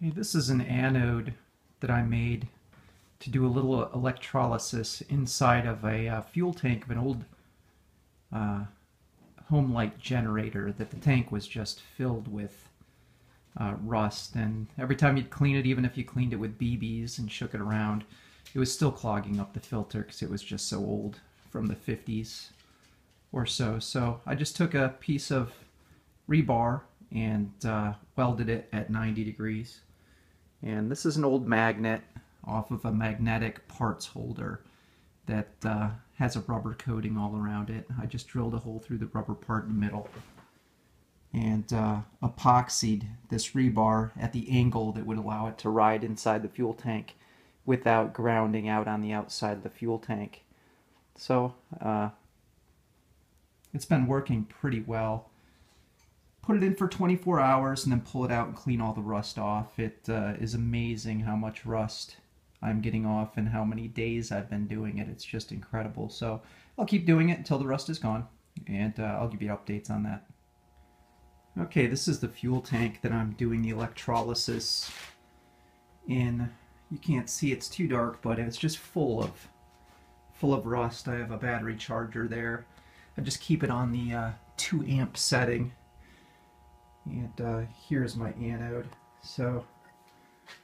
Okay, this is an anode that I made to do a little electrolysis inside of a uh, fuel tank of an old uh, Homelite generator that the tank was just filled with uh, rust. And every time you'd clean it even if you cleaned it with BBs and shook it around it was still clogging up the filter because it was just so old from the 50s or so. So I just took a piece of rebar and uh, welded it at 90 degrees and this is an old magnet off of a magnetic parts holder that uh, has a rubber coating all around it. I just drilled a hole through the rubber part in the middle and uh, epoxied this rebar at the angle that would allow it to ride inside the fuel tank without grounding out on the outside of the fuel tank. So uh, it's been working pretty well put it in for 24 hours and then pull it out and clean all the rust off. It uh, is amazing how much rust I'm getting off and how many days I've been doing it. It's just incredible. So I'll keep doing it until the rust is gone and uh, I'll give you updates on that. Okay, this is the fuel tank that I'm doing the electrolysis in. You can't see it's too dark, but it's just full of full of rust. I have a battery charger there. I just keep it on the uh, 2 amp setting and uh, here's my anode. So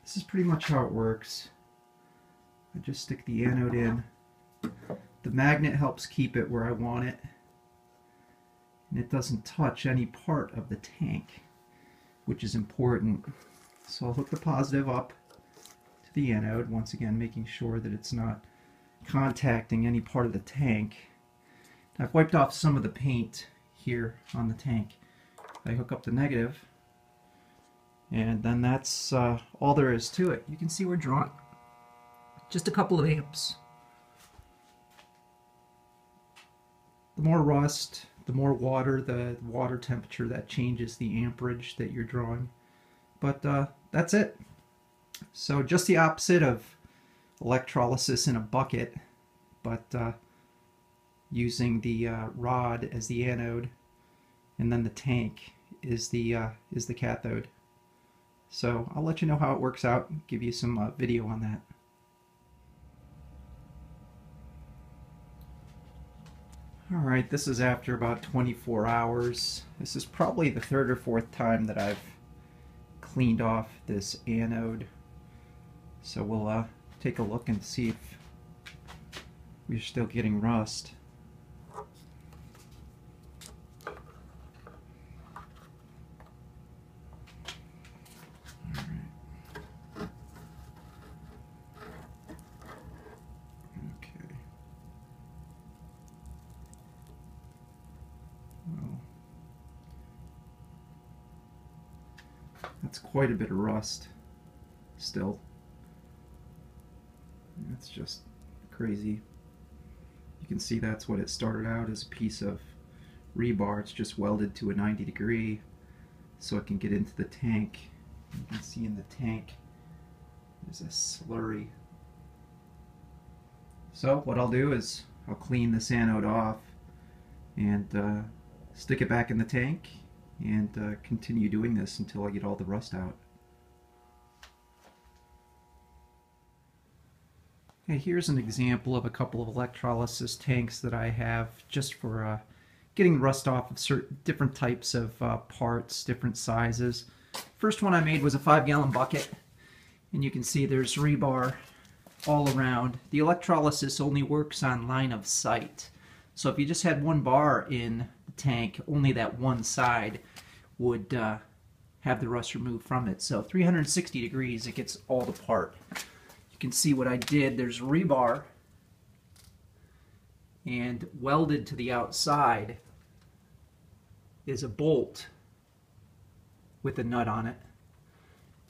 this is pretty much how it works. I just stick the anode in. The magnet helps keep it where I want it. And it doesn't touch any part of the tank, which is important. So I'll hook the positive up to the anode, once again making sure that it's not contacting any part of the tank. I've wiped off some of the paint here on the tank. I hook up the negative and then that's uh, all there is to it. You can see we're drawing just a couple of amps. The more rust, the more water, the water temperature that changes the amperage that you're drawing. But uh, that's it. So just the opposite of electrolysis in a bucket, but uh, using the uh, rod as the anode and then the tank is the uh, is the cathode. So I'll let you know how it works out, give you some uh, video on that. Alright, this is after about 24 hours. This is probably the third or fourth time that I've cleaned off this anode. So we'll uh, take a look and see if we're still getting rust. That's quite a bit of rust still. That's just crazy. You can see that's what it started out as a piece of rebar. It's just welded to a 90 degree so it can get into the tank. You can see in the tank there's a slurry. So what I'll do is I'll clean this anode off and uh, stick it back in the tank and uh, continue doing this until I get all the rust out. Okay, here's an example of a couple of electrolysis tanks that I have just for uh, getting rust off of certain different types of uh, parts, different sizes. First one I made was a five gallon bucket and you can see there's rebar all around. The electrolysis only works on line of sight. So if you just had one bar in the tank, only that one side would uh, have the rust removed from it. So 360 degrees, it gets all apart. You can see what I did. There's rebar and welded to the outside is a bolt with a nut on it.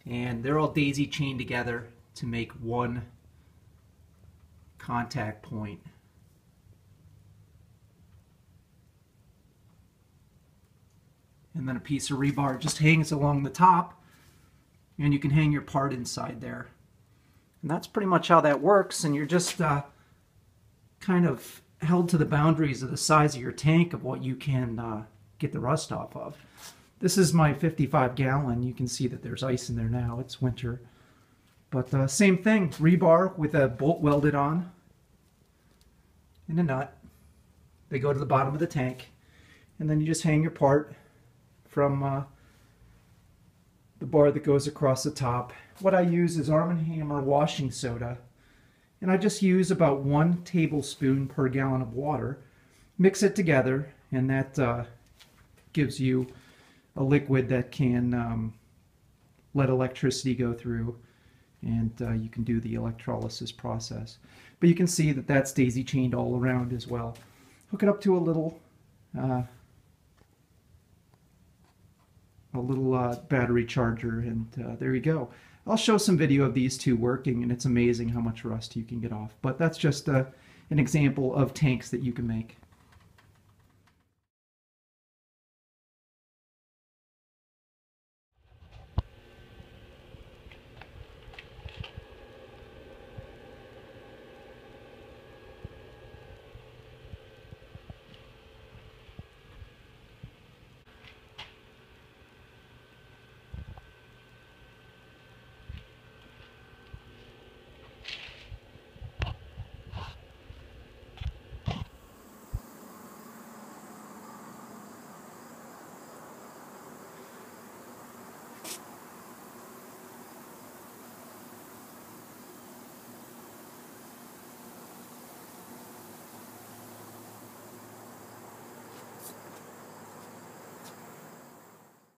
And they're all daisy chained together to make one contact point. And then a piece of rebar just hangs along the top and you can hang your part inside there. And that's pretty much how that works and you're just uh, kind of held to the boundaries of the size of your tank of what you can uh, get the rust off of. This is my 55 gallon. You can see that there's ice in there now. It's winter. But uh, same thing, rebar with a bolt welded on and a nut. They go to the bottom of the tank. And then you just hang your part from uh, the bar that goes across the top. What I use is Arm & Hammer washing soda. And I just use about one tablespoon per gallon of water. Mix it together and that uh, gives you a liquid that can um, let electricity go through and uh, you can do the electrolysis process. But you can see that that's daisy chained all around as well. Hook it up to a little uh, a little uh, battery charger and uh, there you go. I'll show some video of these two working and it's amazing how much rust you can get off. But that's just uh, an example of tanks that you can make.